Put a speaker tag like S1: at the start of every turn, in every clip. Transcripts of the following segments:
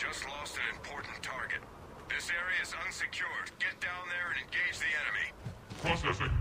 S1: just lost an important target. This area is unsecured. Get down there and engage the enemy.
S2: Processing.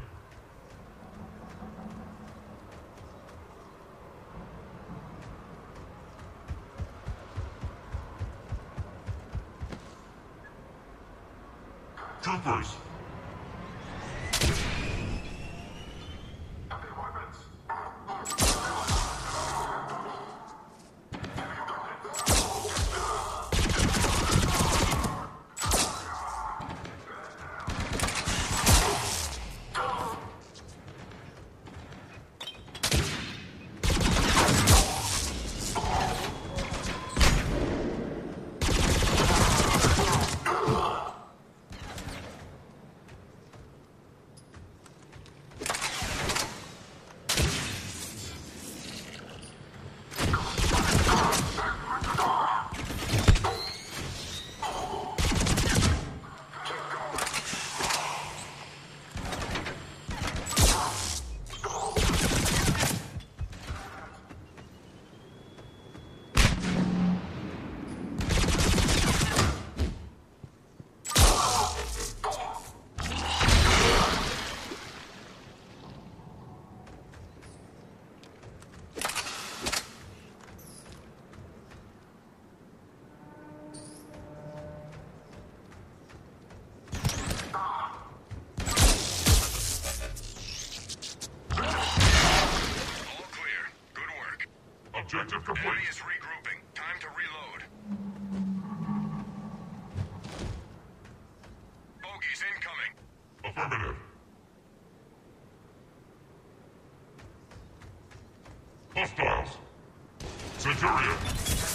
S2: Affirmative. Hostiles. Centurion.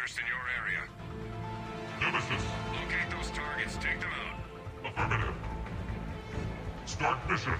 S1: Interest in your area.
S2: Nemesis.
S1: Locate those targets. Take them out.
S2: Affirmative. Start mission.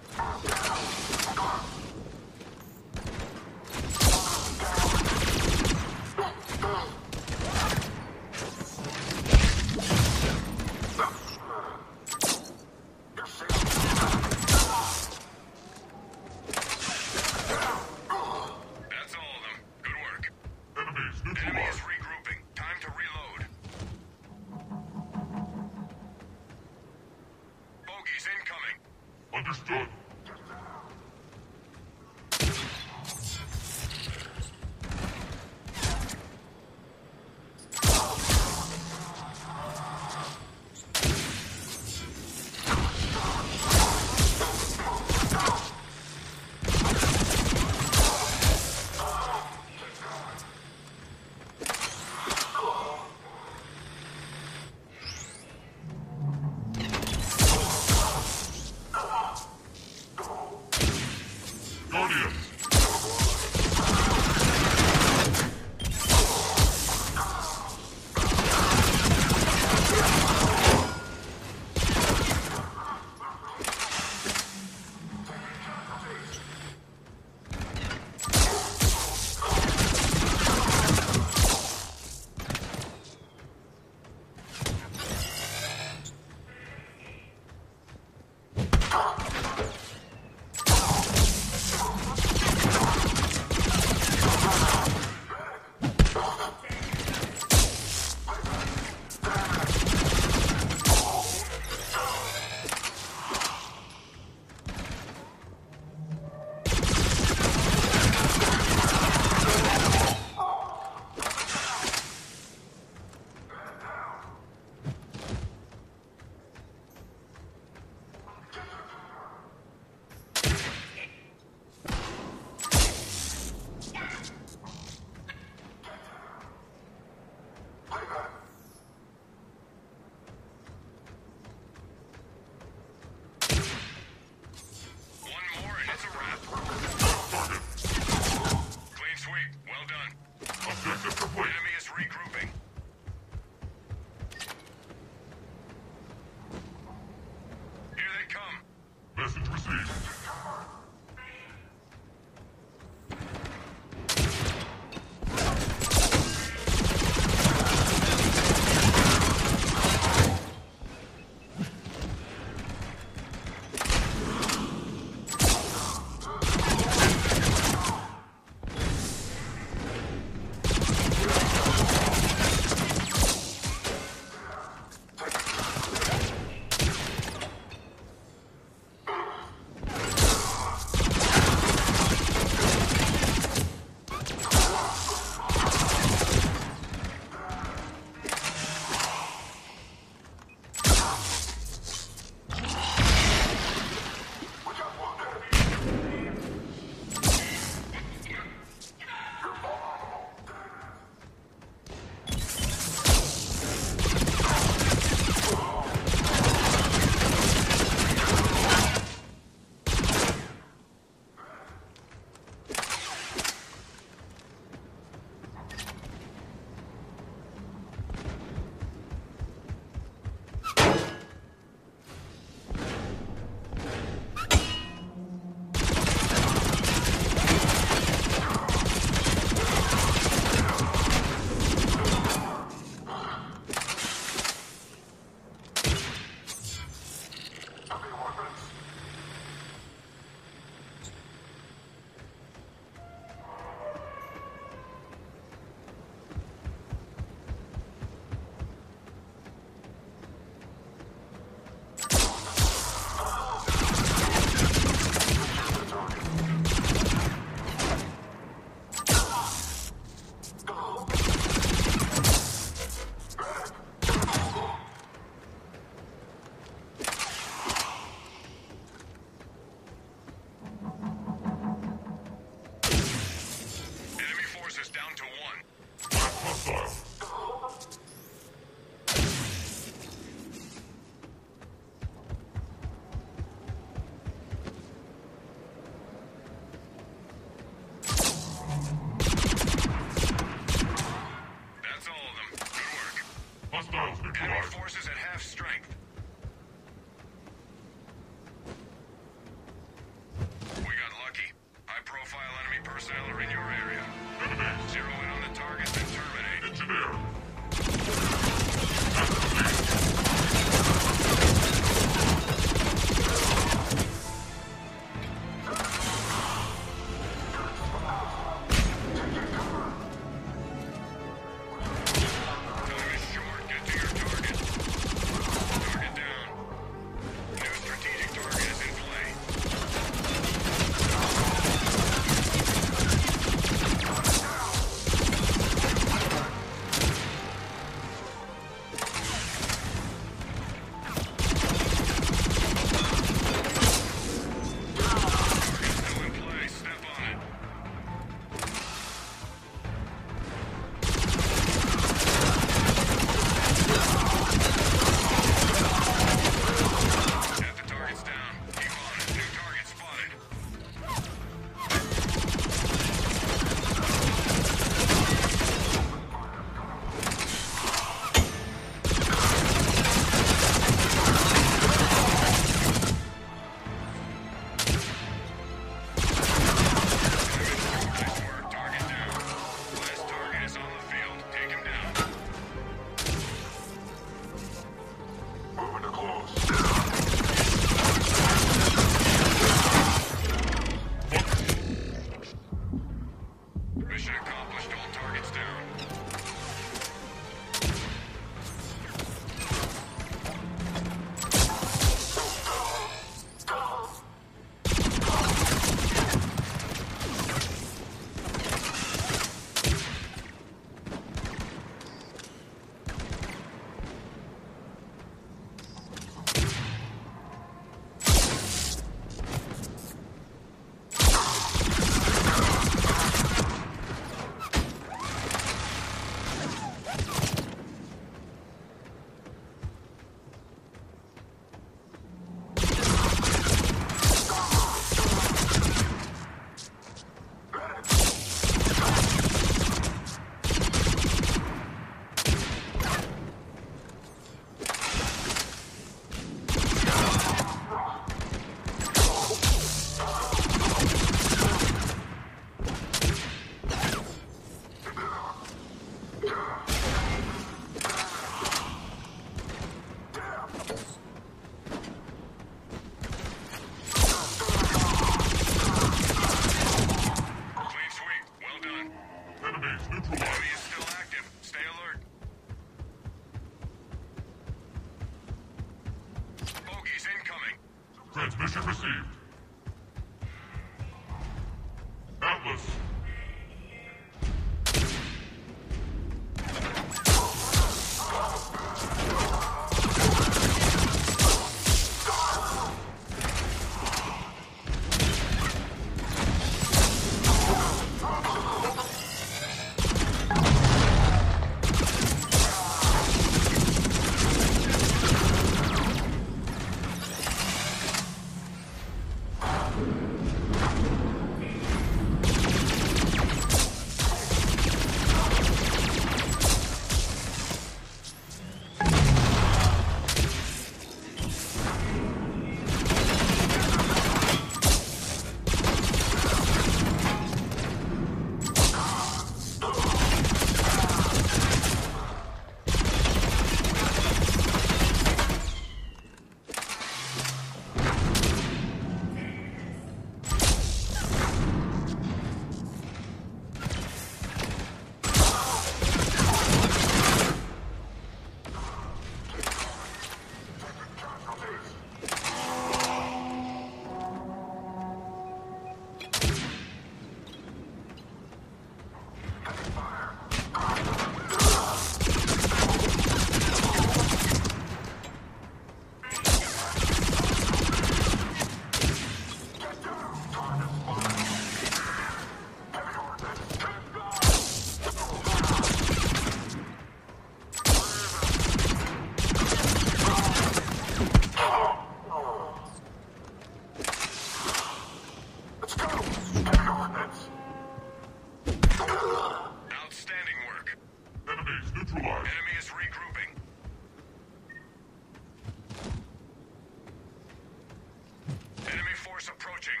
S1: Force approaching.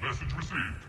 S2: Message received.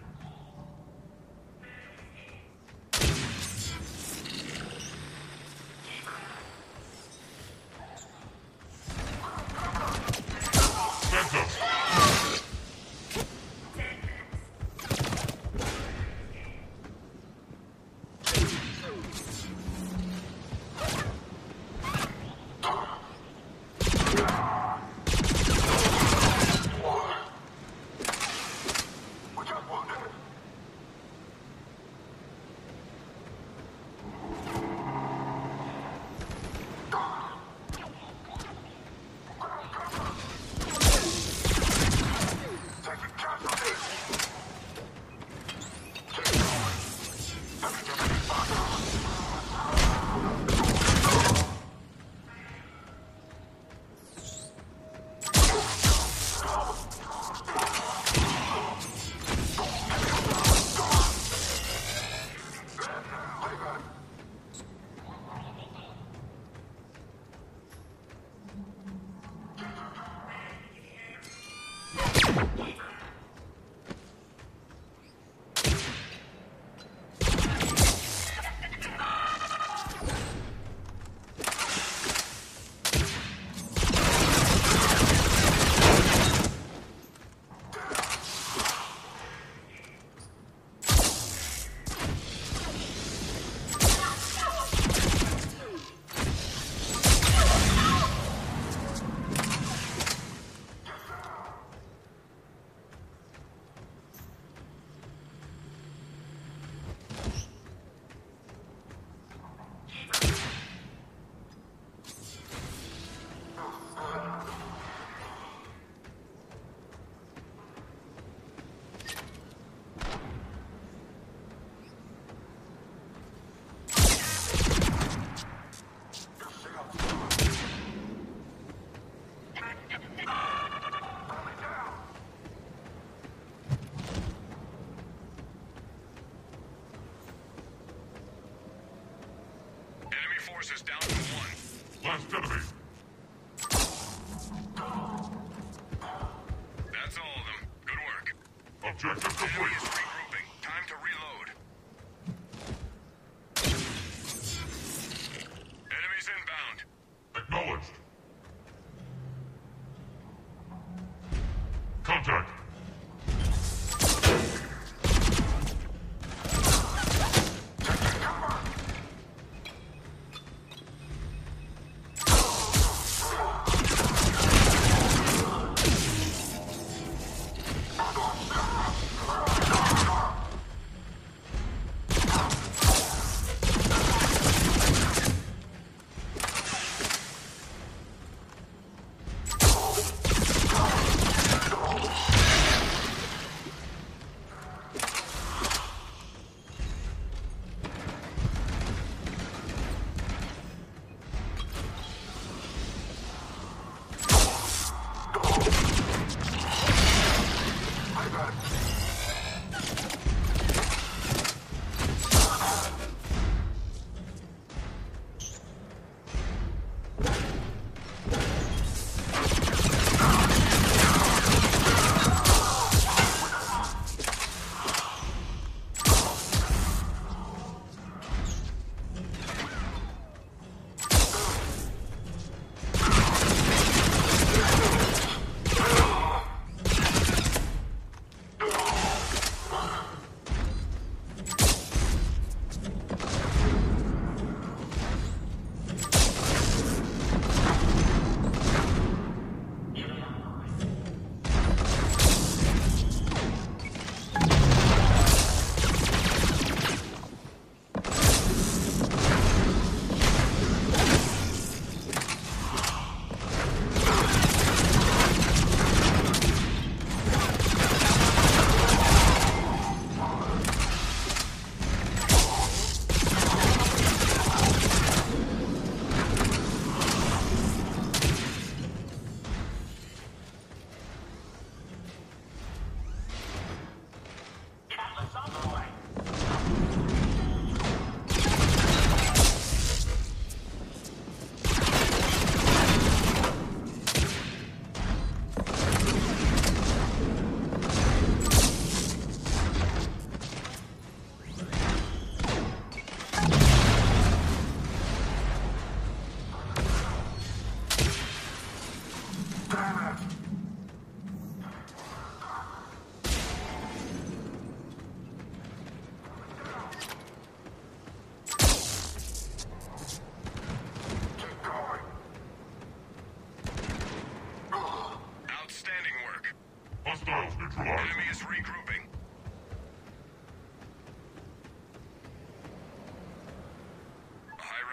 S1: Forces down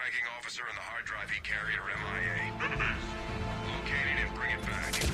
S1: tracking officer
S2: and
S1: the
S2: hard
S1: drive he carried are MIA. Locate it
S2: and bring it back.